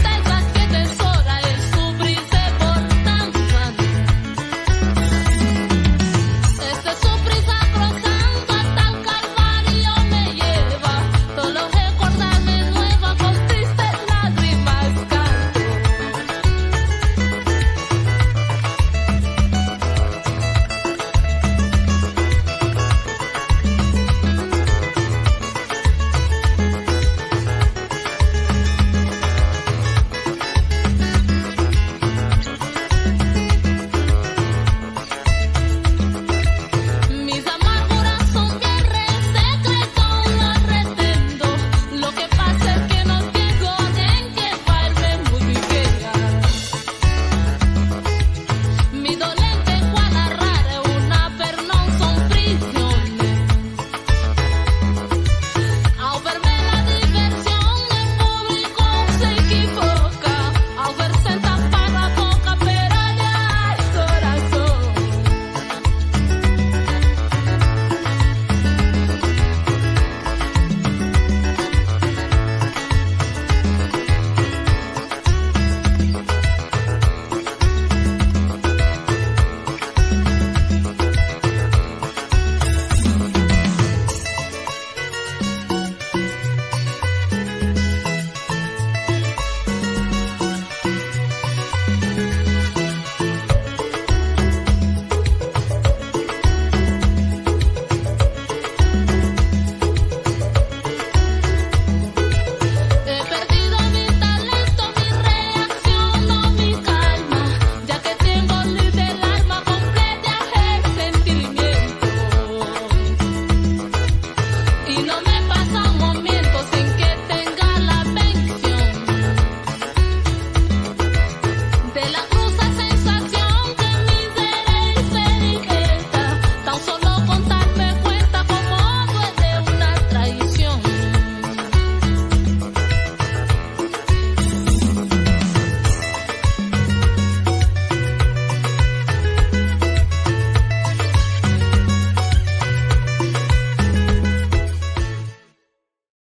Stay